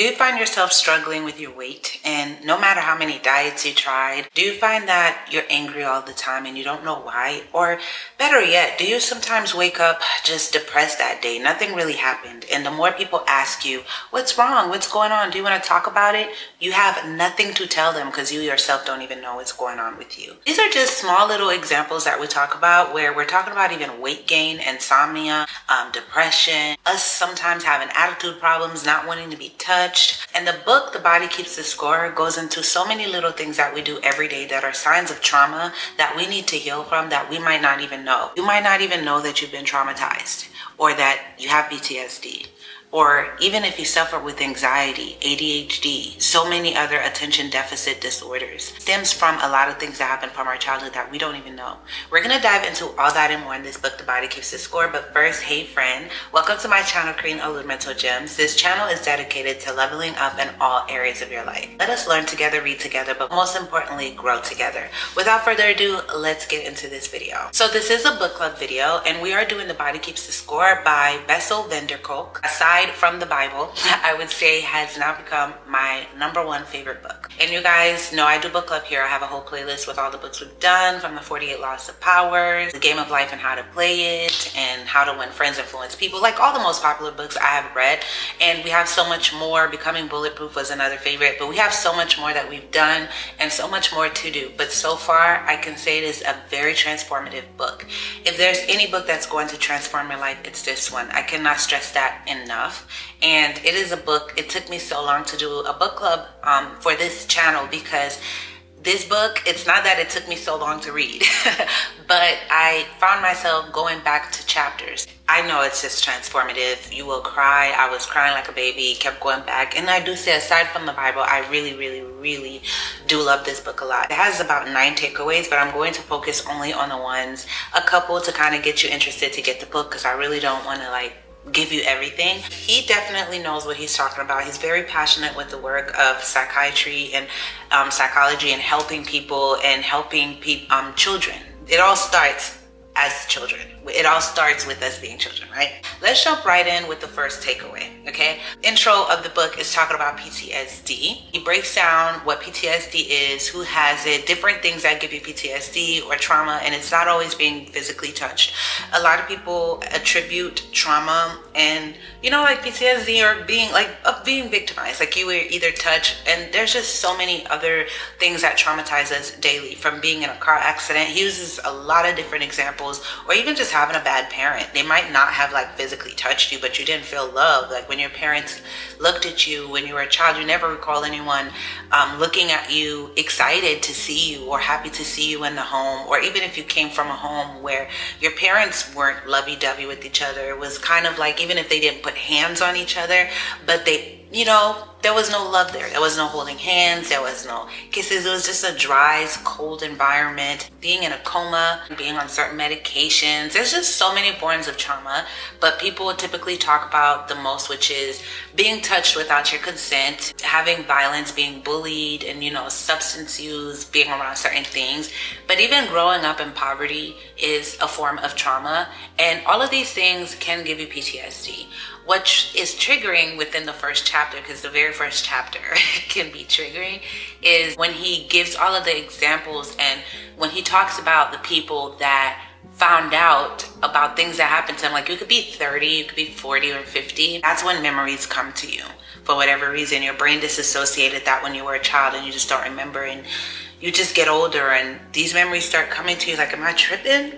Do you find yourself struggling with your weight and no matter how many diets you tried, do you find that you're angry all the time and you don't know why? Or better yet, do you sometimes wake up just depressed that day? Nothing really happened. And the more people ask you, what's wrong? What's going on? Do you want to talk about it? You have nothing to tell them because you yourself don't even know what's going on with you. These are just small little examples that we talk about where we're talking about even weight gain, insomnia, um, depression, us sometimes having attitude problems, not wanting to be touched and the book, The Body Keeps the Score, goes into so many little things that we do every day that are signs of trauma that we need to heal from that we might not even know. You might not even know that you've been traumatized or that you have PTSD or even if you suffer with anxiety, ADHD, so many other attention deficit disorders, stems from a lot of things that happen from our childhood that we don't even know. We're gonna dive into all that and more in this book, The Body Keeps the Score. But first, hey friend, welcome to my channel, Karine Alourde Mental Gems. This channel is dedicated to leveling up in all areas of your life. Let us learn together, read together, but most importantly, grow together. Without further ado, let's get into this video. So this is a book club video, and we are doing The Body Keeps the Score by Bessel van der Kolk. Aside aside from the Bible, I would say has now become my number one favorite book. And you guys know I do book club here. I have a whole playlist with all the books we've done from the 48 Laws of Power, The Game of Life and How to Play It, and How to Win Friends, Influence People, like all the most popular books I have read. And we have so much more. Becoming Bulletproof was another favorite, but we have so much more that we've done and so much more to do. But so far, I can say it is a very transformative book. If there's any book that's going to transform your life, it's this one. I cannot stress that enough And it is a book. It took me so long to do a book club um, for this channel because this book, it's not that it took me so long to read, but I found myself going back to chapters. I know it's just transformative. You will cry. I was crying like a baby, kept going back. And I do say, aside from the Bible, I really, really, really do love this book a lot. It has about nine takeaways, but I'm going to focus only on the ones, a couple to kind of get you interested to get the book because I really don't want to like give you everything. He definitely knows what he's talking about. He's very passionate with the work of psychiatry and um, psychology and helping people and helping pe- um, children. It all starts as children. It all starts with us being children, right? Let's jump right in with the first takeaway, okay? Intro of the book is talking about PTSD. He breaks down what PTSD is, who has it, different things that give you PTSD or trauma, and it's not always being physically touched. A lot of people attribute trauma and, you know, like PTSD or being like of being victimized, like you were either touched, and there's just so many other things that traumatize us daily from being in a car accident. He uses a lot of different examples, or even just having a bad parent. They might not have like physically touched you, but you didn't feel love. Like when your parents looked at you when you were a child, you never recall anyone um, looking at you excited to see you or happy to see you in the home. Or even if you came from a home where your parents weren't lovey dovey with each other, it was kind of like even if they didn't put hands on each other, but they you know, there was no love there. There was no holding hands. There was no kisses. It was just a dry, cold environment. Being in a coma, being on certain medications. There's just so many forms of trauma. But people typically talk about the most, which is being touched without your consent, having violence, being bullied, and, you know, substance use, being around certain things. But even growing up in poverty is a form of trauma. And all of these things can give you PTSD what is triggering within the first chapter, because the very first chapter can be triggering, is when he gives all of the examples and when he talks about the people that found out about things that happened to him. Like you could be 30, you could be 40 or 50. That's when memories come to you. For whatever reason, your brain disassociated that when you were a child and you just don't remember and you just get older and these memories start coming to you like, am I tripping?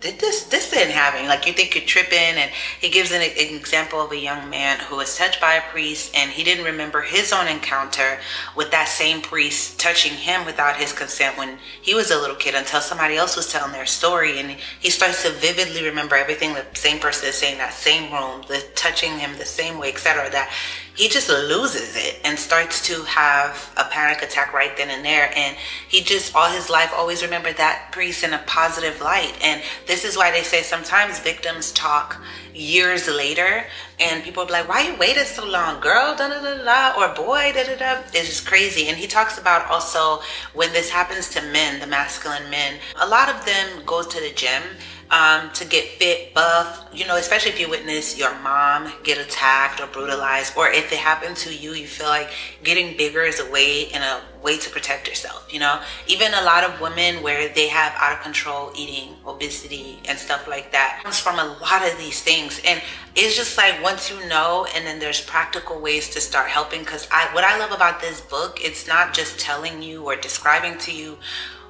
Did this this didn't happen like you think you're tripping and he gives an, an, example of a young man who was touched by a priest and he didn't remember his own encounter with that same priest touching him without his consent when he was a little kid until somebody else was telling their story and he starts to vividly remember everything the same person is saying that same room the touching him the same way etc that he just loses it and starts to have a panic attack right then and there. And he just all his life always remembered that priest in a positive light. And this is why they say sometimes victims talk years later and people be like why you waited so long girl da da da da or boy da da da it's just crazy and he talks about also when this happens to men the masculine men a lot of them go to the gym um, to get fit, buff, you know, especially if you witness your mom get attacked or brutalized, or if it happened to you, you feel like getting bigger is a way and a way to protect yourself, you know? Even a lot of women where they have out of control eating, obesity, and stuff like that comes from a lot of these things. And it's just like once you know, and then there's practical ways to start helping. Because I, what I love about this book, it's not just telling you or describing to you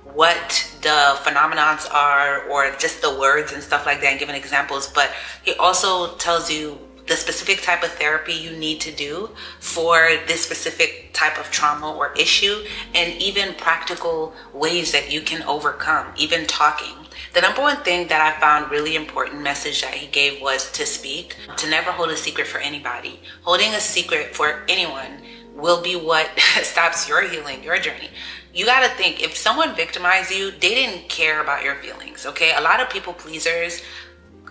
what the phenomenons are or just the words and stuff like that and giving examples but he also tells you the specific type of therapy you need to do for this specific type of trauma or issue and even practical ways that you can overcome even talking the number one thing that I found really important message that he gave was to speak, to never hold a secret for anybody. Holding a secret for anyone will be what stops your healing, your journey you got to think if someone victimized you, they didn't care about your feelings, okay? A lot of people pleasers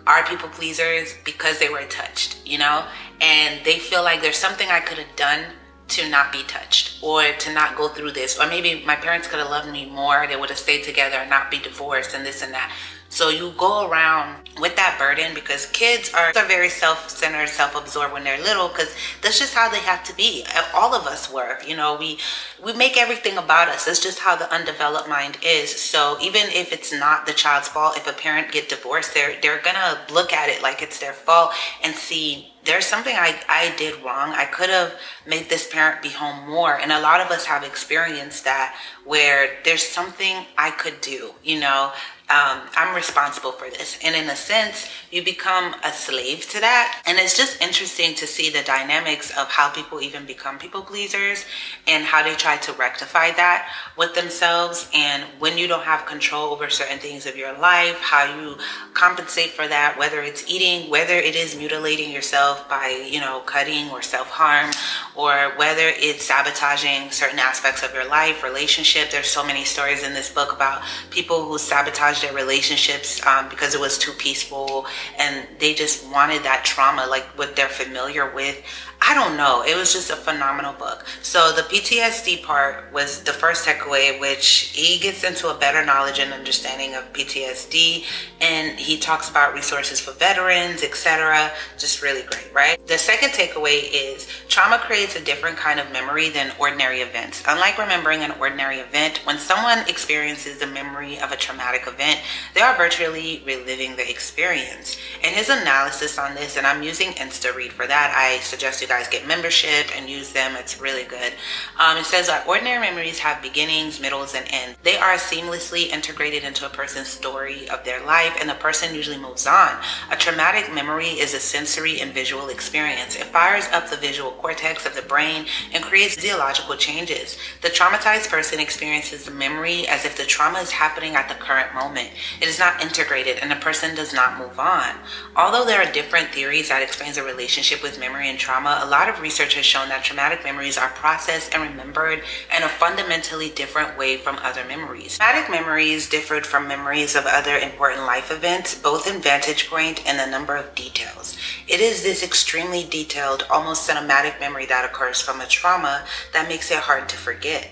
are people pleasers because they were touched, you know? And they feel like there's something I could have done to not be touched or to not go through this. Or maybe my parents could have loved me more. They would have stayed together and not be divorced and this and that. So you go around with that burden because kids are, are very self-centered, self-absorbed when they're little because that's just how they have to be. Uh, all of us were, you know, we we make everything about us. It's just how the undeveloped mind is. So even if it's not the child's fault, if a parent get divorced, they're they're gonna look at it like it's their fault and see there's something I, I did wrong. I could have made this parent be home more. And a lot of us have experienced that where there's something I could do, you know, um, I'm responsible for this. And in a sense, you become a slave to that. And it's just interesting to see the dynamics of how people even become people pleasers and how they try to rectify that with themselves. And when you don't have control over certain things of your life, how you compensate for that, whether it's eating, whether it is mutilating yourself by, you know, cutting or self harm, or whether it's sabotaging certain aspects of your life, relationship. There's so many stories in this book about people who sabotage their relationships um, because it was too peaceful and they just wanted that trauma, like what they're familiar with. I don't know. It was just a phenomenal book. So the PTSD part was the first takeaway, which he gets into a better knowledge and understanding of PTSD, and he talks about resources for veterans, etc. Just really great, right? The second takeaway is trauma creates a different kind of memory than ordinary events. Unlike remembering an ordinary event, when someone experiences the memory of a traumatic event, they are virtually reliving the experience. And his analysis on this, and I'm using InstaRead for that, I suggest you guys get membership and use them. It's really good. Um, it says that ordinary memories have beginnings, middles, and ends. They are seamlessly integrated into a person's story of their life, and the person usually moves on. A traumatic memory is a sensory and visual experience. It fires up the visual cortex of the brain and creates physiological changes. The traumatized person experiences the memory as if the trauma is happening at the current moment. It is not integrated, and the person does not move on. Although there are different theories that explain the relationship with memory and trauma, a lot of research has shown that traumatic memories are processed and remembered in a fundamentally different way from other memories. Traumatic memories differed from memories of other important life events, both in vantage point and the number of details. It is this extremely detailed, almost cinematic memory that occurs from a trauma that makes it hard to forget.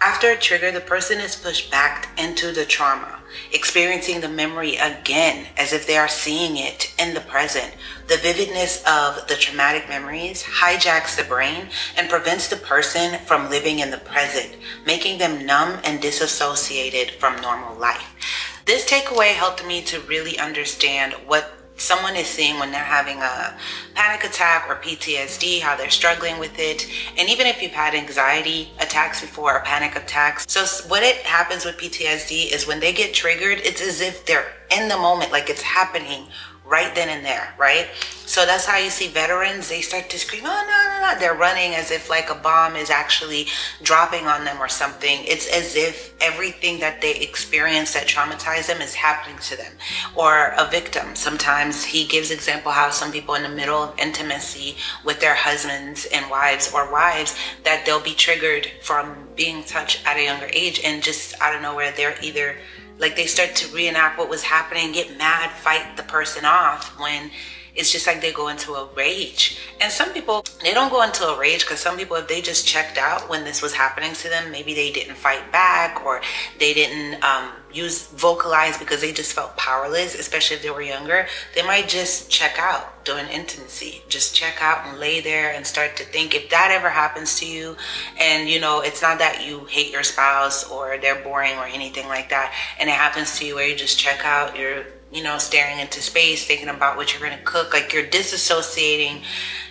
After a trigger, the person is pushed back into the trauma, experiencing the memory again as if they are seeing it in the present. The vividness of the traumatic memories hijacks the brain and prevents the person from living in the present, making them numb and disassociated from normal life. This takeaway helped me to really understand what someone is seeing when they're having a panic attack or PTSD, how they're struggling with it. And even if you've had anxiety attacks before or panic attacks. So what it happens with PTSD is when they get triggered, it's as if they're in the moment, like it's happening right then and there, right? So that's how you see veterans, they start to scream, oh, no, no, no. They're running as if like a bomb is actually dropping on them or something. It's as if everything that they experience that traumatized them is happening to them. Or a victim. Sometimes he gives example how some people in the middle of intimacy with their husbands and wives or wives that they'll be triggered from being touched at a younger age and just out of nowhere they're either like they start to reenact what was happening, get mad, fight the person off when it's just like they go into a rage. And some people, they don't go into a rage because some people, if they just checked out when this was happening to them, maybe they didn't fight back or they didn't um, use vocalize because they just felt powerless, especially if they were younger, they might just check out during intimacy. Just check out and lay there and start to think if that ever happens to you, and you know, it's not that you hate your spouse or they're boring or anything like that, and it happens to you where you just check out, you're you know, staring into space, thinking about what you're going to cook, like you're disassociating,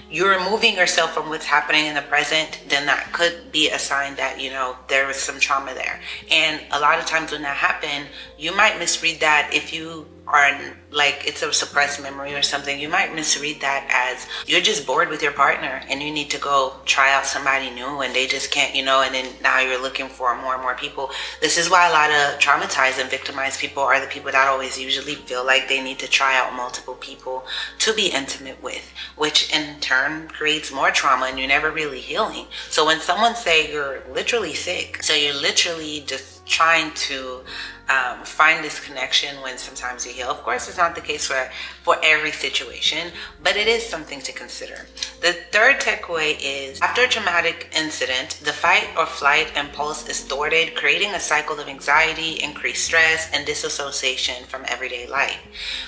you're removing yourself from what's happening in the present, then that could be a sign that, you know, there was some trauma there. And a lot of times when that happened, you might misread that if you are like it's a suppressed memory or something, you might misread that as you're just bored with your partner and you need to go try out somebody new and they just can't, you know, and then now you're looking for more and more people. This is why a lot of traumatized and victimized people are the people that always usually feel like they need to try out multiple people to be intimate with, which in turn creates more trauma and you're never really healing. So when someone say you're literally sick, so you're literally just trying to um, find this connection when sometimes you heal. Of course, it's not the case for, for every situation, but it is something to consider. The third takeaway is after a traumatic incident, the fight or flight impulse is thwarted, creating a cycle of anxiety, increased stress, and disassociation from everyday life.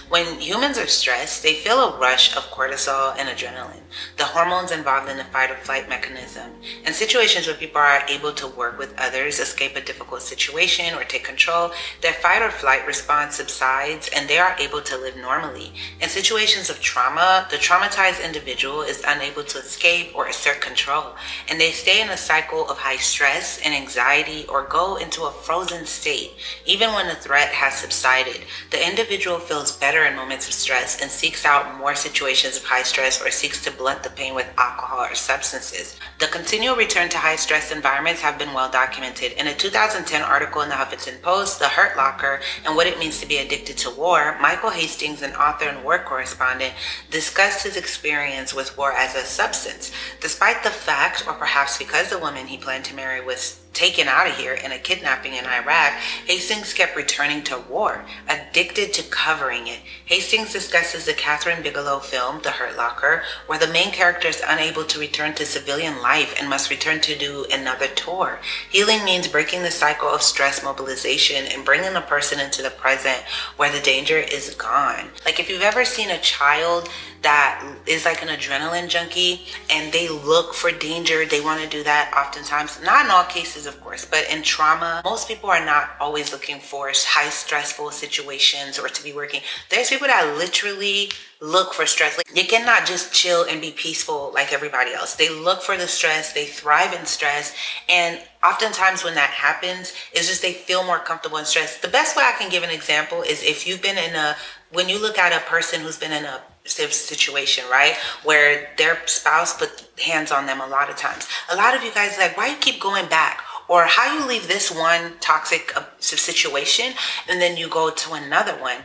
When humans are stressed, they feel a rush of cortisol and adrenaline, the hormones involved in the fight or flight mechanism. In situations where people are able to work with others, escape a difficult situation, or take control, their fight or flight response subsides and they are able to live normally. In situations of trauma, the traumatized individual is unable to escape or assert control, and they stay in a cycle of high stress and anxiety or go into a frozen state. Even when the threat has subsided, the individual feels better in moments of stress and seeks out more situations of high stress or seeks to blunt the pain with alcohol or substances. The continual return to high stress environments have been well documented. In a 2010 article in the Huffington Post, The Hurt Locker and What It Means to Be Addicted to War, Michael Hastings, an author and war correspondent, discussed his experience with war as a substance. Despite the fact, or perhaps because the woman he planned to marry was taken out of here in a kidnapping in Iraq, Hastings kept returning to war, addicted to covering it. Hastings discusses the Kathryn Bigelow film, The Hurt Locker, where the main character is unable to return to civilian life and must return to do another tour. Healing means breaking the cycle of stress mobilization and bringing a person into the present where the danger is gone. Like if you've ever seen a child that is like an adrenaline junkie and they look for danger. They want to do that oftentimes. Not in all cases, of course, but in trauma, most people are not always looking for high stressful situations or to be working. There's people that literally look for stress. Like, they cannot just chill and be peaceful like everybody else. They look for the stress, they thrive in stress, and oftentimes when that happens, it's just they feel more comfortable in stress. The best way I can give an example is if you've been in a when you look at a person who's been in a situation, right? Where their spouse put hands on them a lot of times. A lot of you guys like, why you keep going back? Or how you leave this one toxic uh, situation and then you go to another one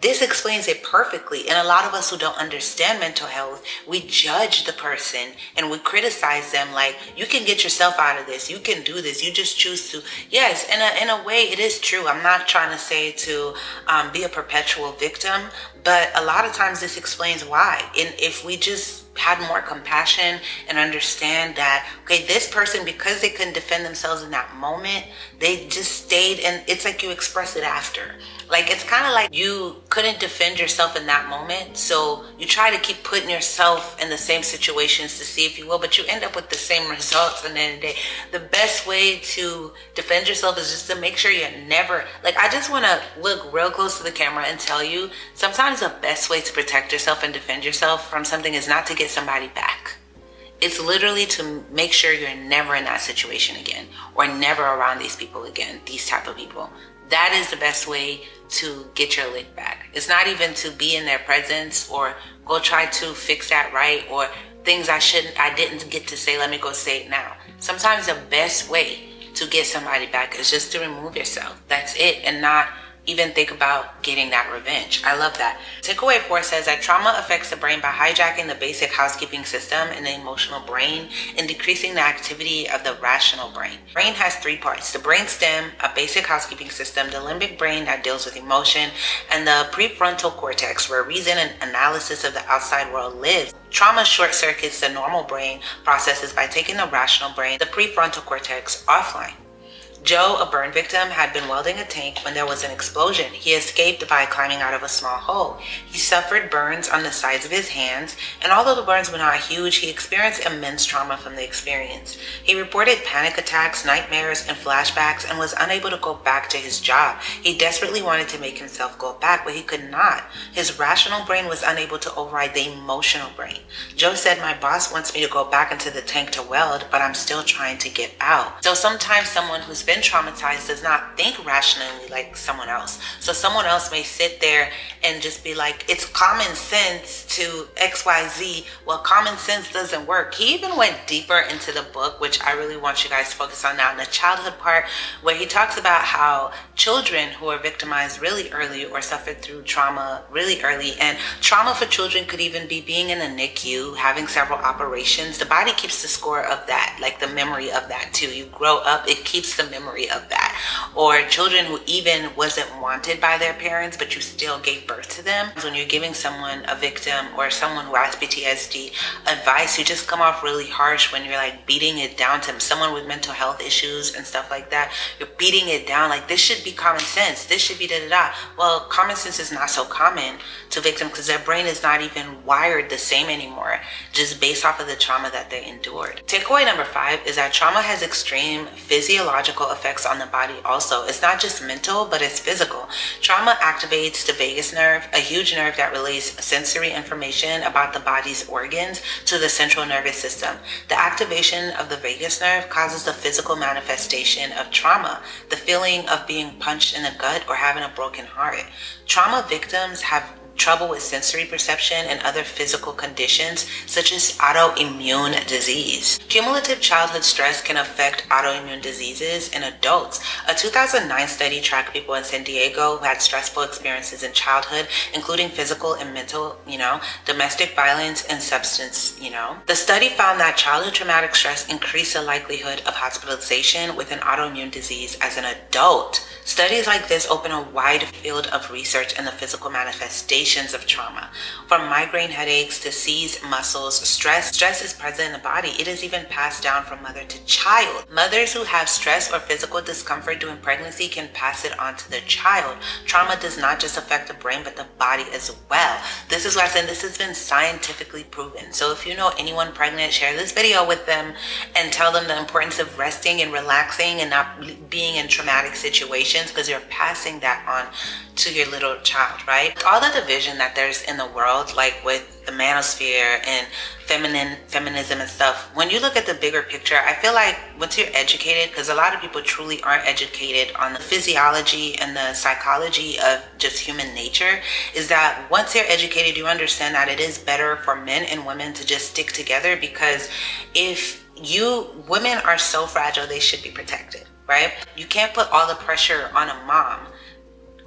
this explains it perfectly. And a lot of us who don't understand mental health, we judge the person and we criticize them like, you can get yourself out of this. You can do this. You just choose to. Yes, in a, in a way, it is true. I'm not trying to say to um, be a perpetual victim, but a lot of times this explains why. And if we just had more compassion and understand that okay this person because they couldn't defend themselves in that moment they just stayed and it's like you express it after like it's kind of like you couldn't defend yourself in that moment. So you try to keep putting yourself in the same situations to see if you will, but you end up with the same results. And then the, the best way to defend yourself is just to make sure you're never like I just want to look real close to the camera and tell you sometimes the best way to protect yourself and defend yourself from something is not to get somebody back. It's literally to make sure you're never in that situation again or never around these people again, these type of people. That is the best way to get your lick back. It's not even to be in their presence or go try to fix that right or things I shouldn't, I didn't get to say, let me go say it now. Sometimes the best way to get somebody back is just to remove yourself. That's it. And not even think about getting that revenge. I love that. Takeaway four says that trauma affects the brain by hijacking the basic housekeeping system in the emotional brain and decreasing the activity of the rational brain. Brain has three parts the brain stem, a basic housekeeping system, the limbic brain that deals with emotion, and the prefrontal cortex where reason and analysis of the outside world lives. Trauma short circuits the normal brain processes by taking the rational brain, the prefrontal cortex, offline. Joe, a burn victim, had been welding a tank when there was an explosion. He escaped by climbing out of a small hole. He suffered burns on the sides of his hands, and although the burns were not huge, he experienced immense trauma from the experience. He reported panic attacks, nightmares, and flashbacks and was unable to go back to his job. He desperately wanted to make himself go back, but he could not. His rational brain was unable to override the emotional brain. Joe said, My boss wants me to go back into the tank to weld, but I'm still trying to get out. So sometimes someone who's been been traumatized does not think rationally like someone else. So someone else may sit there and just be like, it's common sense to XYZ. Well, common sense doesn't work. He even went deeper into the book, which I really want you guys to focus on now in the childhood part, where he talks about how children who are victimized really early or suffered through trauma really early, and trauma for children could even be being in a NICU, having several operations. The body keeps the score of that, like the memory of that too. You grow up, it keeps the memory memory of that. Or children who even wasn't wanted by their parents, but you still gave birth to them. When you're giving someone, a victim or someone who has PTSD, advice, you just come off really harsh when you're like beating it down to them. Someone with mental health issues and stuff like that, you're beating it down like this should be common sense. This should be da da da. Well, common sense is not so common to victims because their brain is not even wired the same anymore, just based off of the trauma that they endured. Takeaway number five is that trauma has extreme physiological effects on the body also. It's not just mental, but it's physical. Trauma activates the vagus nerve, a huge nerve that relays sensory information about the body's organs to the central nervous system. The activation of the vagus nerve causes the physical manifestation of trauma, the feeling of being punched in the gut or having a broken heart. Trauma victims have trouble with sensory perception, and other physical conditions such as autoimmune disease. Cumulative childhood stress can affect autoimmune diseases in adults. A 2009 study tracked people in San Diego who had stressful experiences in childhood, including physical and mental, you know, domestic violence and substance, you know. The study found that childhood traumatic stress increased the likelihood of hospitalization with an autoimmune disease as an adult. Studies like this open a wide field of research in the physical manifestations of trauma. From migraine headaches to seized muscles, stress, stress is present in the body. It is even passed down from mother to child. Mothers who have stress or physical discomfort during pregnancy can pass it on to their child. Trauma does not just affect the brain, but the body as well. This is why I said this has been scientifically proven. So if you know anyone pregnant, share this video with them and tell them the importance of resting and relaxing and not being in traumatic situations because you're passing that on to your little child, right? All the division that there's in the world, like with the manosphere and feminine feminism and stuff when you look at the bigger picture i feel like once you're educated because a lot of people truly aren't educated on the physiology and the psychology of just human nature is that once you're educated you understand that it is better for men and women to just stick together because if you women are so fragile they should be protected right? You can't put all the pressure on a mom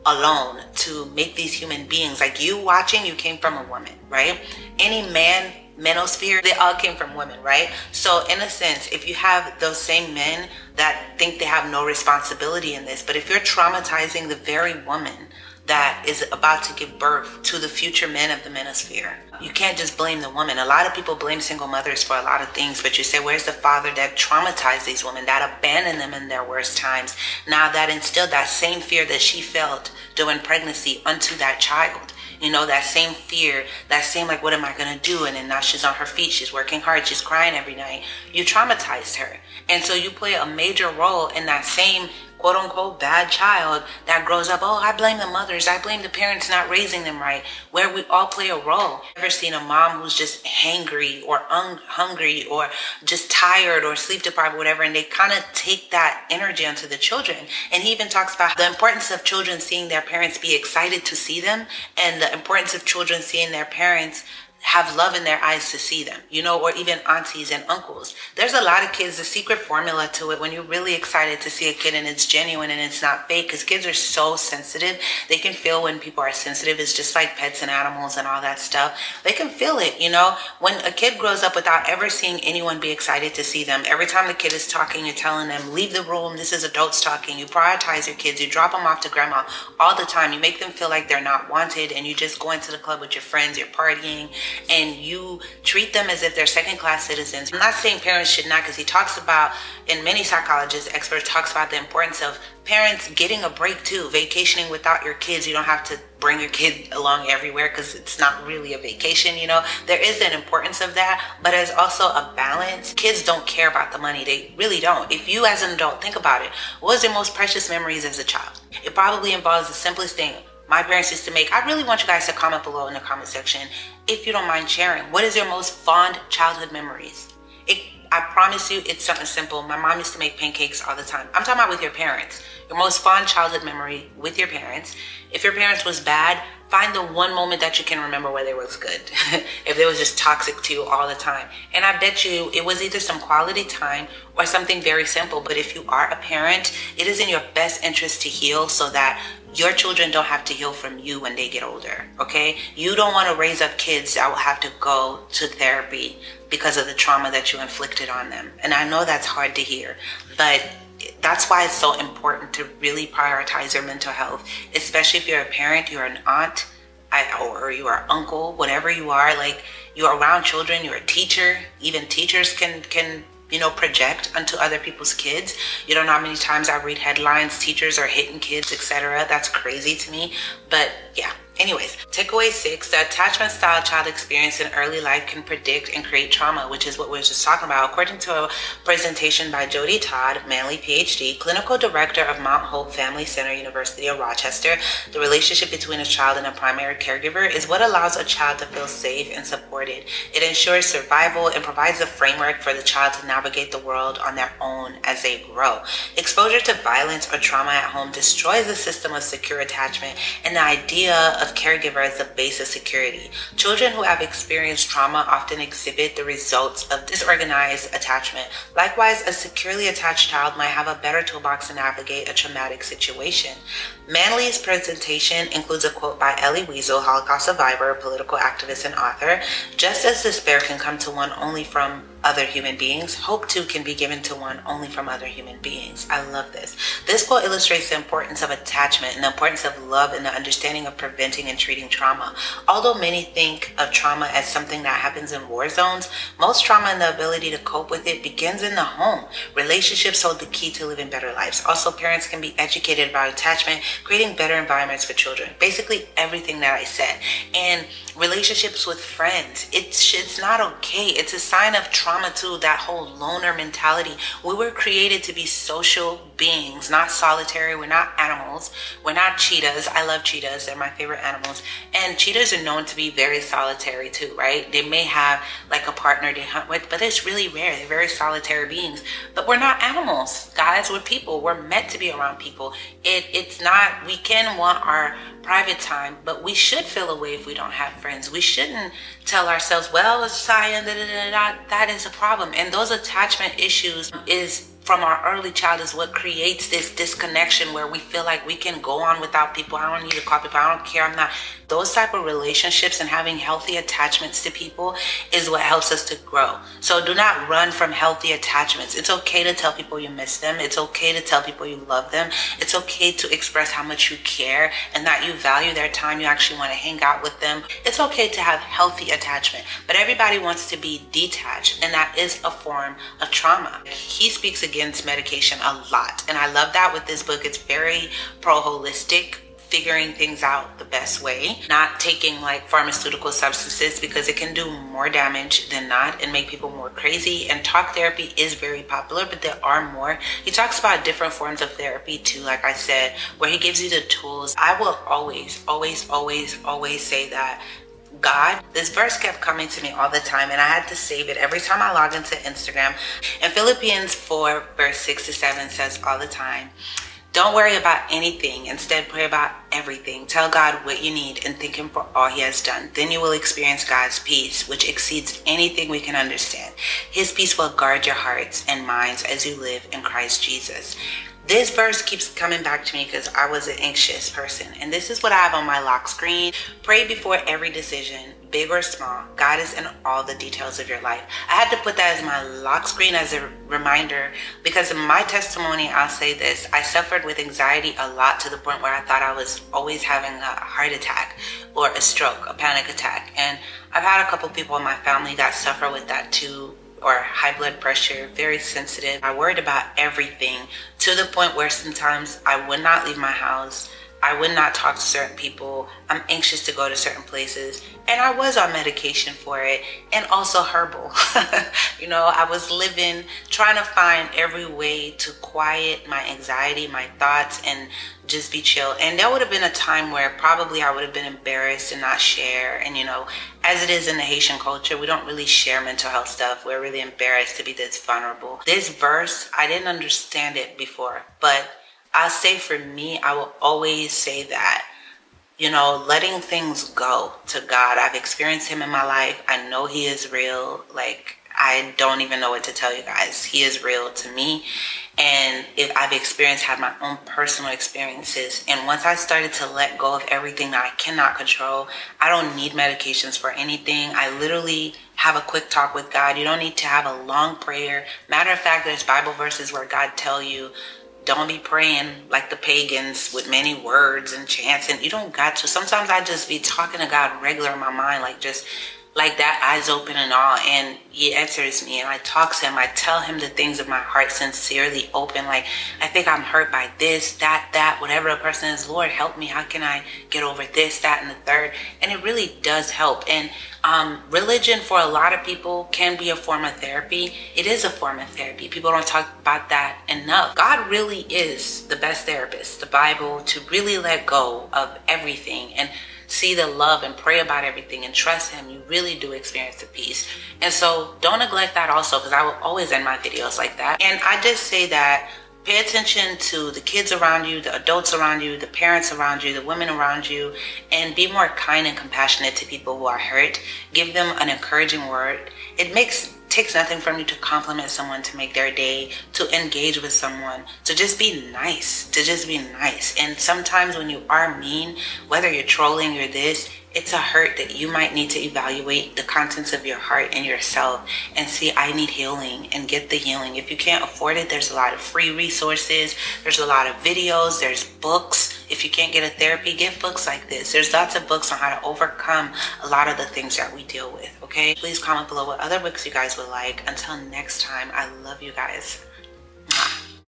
alone to make these human beings. Like you watching you came from a woman right? Any man manosphere they all came from women right? So in a sense if you have those same men that think they have no responsibility in this but if you're traumatizing the very woman that is about to give birth to the future men of the manosphere. You can't just blame the woman. A lot of people blame single mothers for a lot of things, but you say, where's the father that traumatized these women, that abandoned them in their worst times? Now that instilled that same fear that she felt during pregnancy unto that child. You know, that same fear, that same like, what am I to do? And then now she's on her feet. She's working hard. She's crying every night. You traumatized her. And so you play a major role in that same quote unquote bad child that grows up, oh, I blame the mothers, I blame the parents not raising them right, where we all play a role. Ever seen a mom who's just hangry or un- hungry or just tired or sleep deprived or whatever, and they kind of take that energy onto the children. And he even talks about the importance of children seeing their parents be excited to see them and the importance of children seeing their parents have love in their eyes to see them, you know, or even aunties and uncles. There's a lot of kids, the secret formula to it when you're really excited to see a kid and it's genuine and it's not fake because kids are so sensitive. They can feel when people are sensitive. It's just like pets and animals and all that stuff. They can feel it, you know. When a kid grows up without ever seeing anyone be excited to see them, every time the kid is talking, you're telling them, leave the room, this is adults talking. You prioritize your kids, you drop them off to grandma all the time. You make them feel like they're not wanted and you just go into the club with your friends, you're partying and you treat them as if they're second class citizens. I'm not saying parents should not, because he talks about, and many psychologists, experts talks about the importance of parents getting a break too, vacationing without your kids. You don't have to bring your kid along everywhere because it's not really a vacation, you know. There is an importance of that, but there's also a balance. Kids don't care about the money. They really don't. If you as an adult think about it, what was your most precious memories as a child? It probably involves the simplest thing my parents used to make. I really want you guys to comment below in the comment section if you don't mind sharing. What is your most fond childhood memories? It, I promise you, it's something simple. My mom used to make pancakes all the time. I'm talking about with your parents. Your most fond childhood memory with your parents. If your parents was bad, find the one moment that you can remember where they was good. if they was just toxic to you all the time. And I bet you it was either some quality time or something very simple. But if you are a parent, it is in your best interest to heal so that your children don't have to heal from you when they get older, okay? You don't want to raise up kids that will have to go to therapy because of the trauma that you inflicted on them. And I know that's hard to hear, but that's why it's so important to really prioritize your mental health, especially if you're a parent, you're an aunt, or you are uncle, whatever you are, like you're around children, you're a teacher, even teachers can can you know, project onto other people's kids. You don't know how many times I read headlines, teachers are hitting kids, etc. That's crazy to me. But yeah, Anyways, takeaway six, the attachment style child experience in early life can predict and create trauma, which is what we were just talking about. According to a presentation by Jody Todd, Manly PhD, clinical director of Mount Hope Family Center, University of Rochester, the relationship between a child and a primary caregiver is what allows a child to feel safe and supported. It ensures survival and provides a framework for the child to navigate the world on their own as they grow. Exposure to violence or trauma at home destroys the system of secure attachment and the idea of of caregiver as the base of security. Children who have experienced trauma often exhibit the results of disorganized attachment. Likewise, a securely attached child might have a better toolbox to navigate a traumatic situation. Manly's presentation includes a quote by Elie Wiesel, Holocaust survivor, political activist, and author. Just as despair can come to one only from other human beings, hope too can be given to one only from other human beings. I love this. This quote illustrates the importance of attachment and the importance of love and the understanding of preventing and treating trauma. Although many think of trauma as something that happens in war zones, most trauma and the ability to cope with it begins in the home. Relationships hold the key to living better lives. Also, parents can be educated about attachment, creating better environments for children. Basically, everything that I said. And relationships with friends, it's, it's not okay. It's a sign of trauma too, that whole loner mentality. We were created to be social beings, not solitary. We're not animals. We're not cheetahs. I love cheetahs. They're my favorite animals. And cheetahs are known to be very solitary too, right? They may have like a partner they hunt with, but it's really rare. They're very solitary beings. But we're not animals, guys. We're people. We're meant to be around people. It, it's not, we can want our private time, but we should feel away if we don't have friends. We shouldn't tell ourselves, well, it's da, da, da, da, that is a problem. And those attachment issues is from our early child is what creates this disconnection where we feel like we can go on without people. I don't need to call people. I don't care. I'm not. Those type of relationships and having healthy attachments to people is what helps us to grow. So do not run from healthy attachments. It's okay to tell people you miss them. It's okay to tell people you love them. It's okay to express how much you care and that you value their time. You actually want to hang out with them. It's okay to have healthy attachment, but everybody wants to be detached, and that is a form of trauma. He speaks against medication a lot. And I love that with this book. It's very pro holistic figuring things out the best way, not taking like pharmaceutical substances because it can do more damage than not and make people more crazy. And talk therapy is very popular, but there are more. He talks about different forms of therapy too, like I said, where he gives you the tools. I will always, always, always, always say that God, this verse kept coming to me all the time, and I had to save it every time I log into Instagram. And Philippians 4, verse 6 to 7 says all the time, Don't worry about anything. Instead, pray about everything. Tell God what you need and thank Him for all He has done. Then you will experience God's peace, which exceeds anything we can understand. His peace will guard your hearts and minds as you live in Christ Jesus. This verse keeps coming back to me because I was an anxious person. And this is what I have on my lock screen. Pray before every decision, big or small. God is in all the details of your life. I had to put that as my lock screen as a reminder because in my testimony, I'll say this. I suffered with anxiety a lot to the point where I thought I was always having a heart attack or a stroke, a panic attack. And I've had a couple people in my family that suffer with that too or high blood pressure, very sensitive. I worried about everything to the point where sometimes I would not leave my house. I would not talk to certain people. I'm anxious to go to certain places. And I was on medication for it and also herbal. you know, I was living, trying to find every way to quiet my anxiety, my thoughts, and just be chill. And there would have been a time where probably I would have been embarrassed and not share. And, you know, as it is in the Haitian culture, we don't really share mental health stuff. We're really embarrassed to be this vulnerable. This verse, I didn't understand it before, but I say for me, I will always say that, you know, letting things go to God. I've experienced Him in my life. I know He is real. Like, I don't even know what to tell you guys. He is real to me. And if I've experienced, had my own personal experiences. And once I started to let go of everything that I cannot control, I don't need medications for anything. I literally have a quick talk with God. You don't need to have a long prayer. Matter of fact, there's Bible verses where God tell you don't be praying like the pagans with many words and chants and you don't got to. Sometimes i just be talking to god regular in my mind like just like that eyes open and all and he answers me and i talk to him. I tell him the things of my heart sincerely open like i think i'm hurt by this that that whatever the person is. Lord help me. How can i get over this that and the third? And it really does help. And um, religion for a lot of people can be a form of therapy. It is a form of therapy. People don't talk about that enough. God really is the best therapist the bible to really let go of everything. And see the love and pray about everything and trust him, you really do experience the peace. And so don't neglect that also because I will always end my videos like that. And I just say that pay attention to the kids around you, the adults around you, the parents around you, the women around you, and be more kind and compassionate to people who are hurt. Give them an encouraging word. It makes takes nothing from you to compliment someone, to make their day, to engage with someone, to just be nice, to just be nice. And sometimes when you are mean, whether you're trolling or this, it's a hurt that you might need to evaluate the contents of your heart and yourself and see I need healing and get the healing. If you can't afford it, there's a lot of free resources. There's a lot of videos. There's books. If you can't get a therapy, get books like this. There's lots of books on how to overcome a lot of the things that we deal with, okay? Please comment below what other books you guys would like. Until next time, I love you guys.